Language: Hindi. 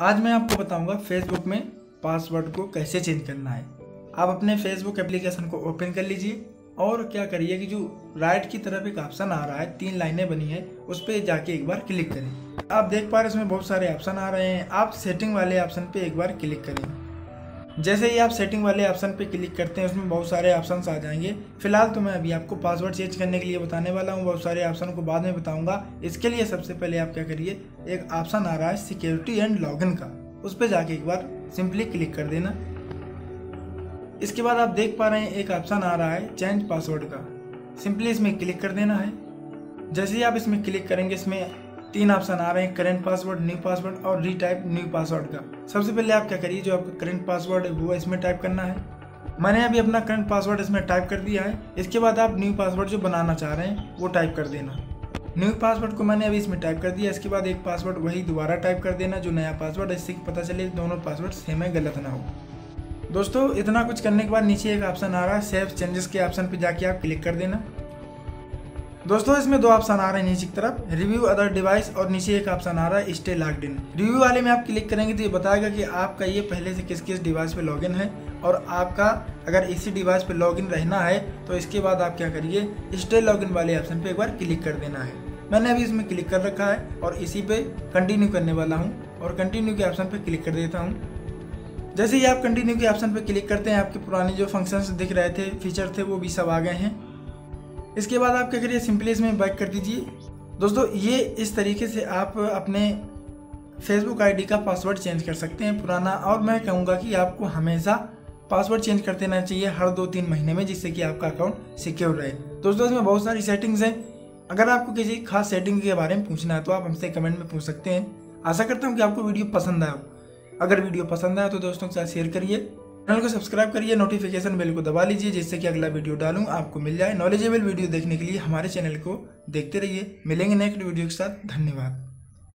आज मैं आपको बताऊँगा फेसबुक में पासवर्ड को कैसे चेंज करना है। आप अपने फेसबुक एप्लीकेशन को ओपन कर लीजिए और क्या करिए कि जो राइट की तरफ़ एक ऑप्शन आ रहा है, तीन लाइनें बनी है, उस पर जाके एक बार क्लिक करें। आप देख पा रहे इसमें बहुत सारे ऑप्शन आ रहे हैं। आप सेटिंग वाले ऑप्शन पर एक बार क्लिक करें। जैसे ही आप सेटिंग वाले ऑप्शन पे क्लिक करते हैं, उसमें बहुत सारे ऑप्शन आ जाएँगे। फ़िलहाल तो मैं अभी आपको पासवर्ड चेंज करने के लिए बताने वाला हूँ। बहुत सारे ऑप्शन को बाद में बताऊँगा। इसके लिए सबसे पहले आप क्या करिए, एक ऑप्शन आ रहा है सिक्योरिटी एंड लॉगिन का। उस पर जाके एक बार सिंपली क्लिक कर देना। इसके बाद आप देख पा रहे हैं, एक ऑप्शन आ रहा है चेंज पासवर्ड का। सिंपली इसमें क्लिक कर देना है। जैसे ही आप इसमें क्लिक करेंगे, इसमें तीन ऑप्शन आ रहे हैं करेंट पासवर्ड न्यू पासवर्ड और रीटाइप न्यू पासवर्ड का। सबसे पहले आप क्या करिए, जो आपका करेंट पासवर्ड है, वो इसमें टाइप करना है। मैंने अभी अपना करंट पासवर्ड इसमें टाइप कर दिया है। इसके बाद आप न्यू पासवर्ड जो बनाना चाह रहे हैं, वो टाइप कर देना। न्यू पासवर्ड को मैंने अभी इसमें टाइप कर दिया। इसके बाद एक पासवर्ड वही दोबारा टाइप कर देना, जो नया पासवर्ड है, इससे पता चले दोनों पासवर्ड सेम है, गलत ना हो। दोस्तों, इतना कुछ करने के बाद नीचे एक ऑप्शन आ रहा है सेव चेंजेस के ऑप्शन पर जाके आप क्लिक कर देना। दोस्तों, इसमें दो ऑप्शन आ रहे हैं नीचे की तरफ़। रिव्यू अदर डिवाइस और नीचे एक ऑप्शन आ रहा है स्टे लॉग इन रिव्यू वाले में आप क्लिक करेंगे तो ये बताएगा कि आपका ये पहले से किस किस डिवाइस पे लॉगिन है और आपका अगर इसी डिवाइस पे लॉगिन रहना है तो इसके बाद आप क्या करिए स्टे लॉगिन वाले ऑप्शन पे एक बार क्लिक कर देना है। मैंने अभी इसमें क्लिक कर रखा है और इसी पे कंटिन्यू करने वाला हूँ और कंटिन्यू के ऑप्शन पे क्लिक कर देता हूँ। जैसे ही आप कंटिन्यू के ऑप्शन पे क्लिक करते हैं, आपके पुराने जो फ़ंक्शंस दिख रहे थे फीचर थे, वो भी सब आ गए हैं। इसके बाद आप क्या करिए सिंपली इसमें बैक कर दीजिए। दोस्तों, ये इस तरीके से आप अपने फेसबुक आईडी का पासवर्ड चेंज कर सकते हैं पुराना, और मैं कहूँगा कि आपको हमेशा पासवर्ड चेंज करते रहना चाहिए हर दो तीन महीने में, जिससे कि आपका अकाउंट सिक्योर रहे। दोस्तों, इसमें बहुत सारी सेटिंग्स हैं। अगर आपको किसी खास सेटिंग के बारे में पूछना है तो आप हमसे कमेंट में पूछ सकते हैं। आशा करता हूँ कि आपको वीडियो पसंद आया अगर वीडियो पसंद आया तो दोस्तों के साथ शेयर करिए। चैनल को सब्सक्राइब करिए नोटिफिकेशन बेल को दबा लीजिए जिससे कि अगला वीडियो डालूँ, आपको मिल जाए नॉलेजेबल वीडियो देखने के लिए हमारे चैनल को देखते रहिए। मिलेंगे नेक्स्ट वीडियो के साथ, धन्यवाद।